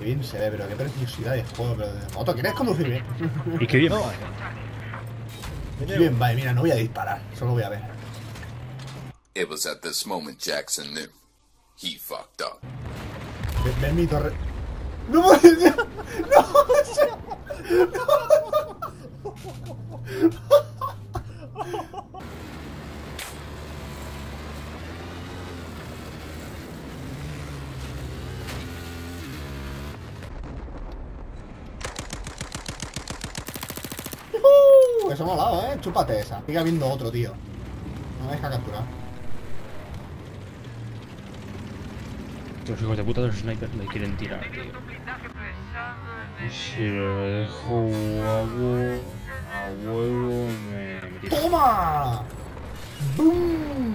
Qué bien se ve, pero qué preciosidad de juego, pero de moto. ¿Quieres conducir bien? Y qué bien. No. Qué bien, vale, mira, no voy a disparar, solo voy a ver. It was at this moment Jackson knew he fucked up. Ven, ven mi torre. ¡No Me ha molado, ¿eh? Chúpate esa. Sigue habiendo otro, tío. No me deja capturar. Los hijos de puta de los snipers me quieren tirar, tío. Si lo dejo huevo, a huevo me. ¡Toma! ¡Bum!